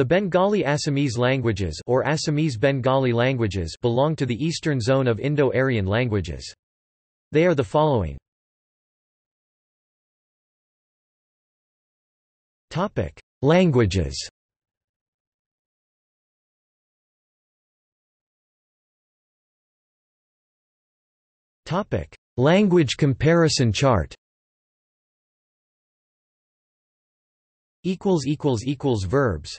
The Bengali Assamese languages or Assamese Bengali languages belong to the eastern zone of Indo-Aryan languages. They are the following. Topic: Languages. Topic: Language comparison chart. equals equals equals verbs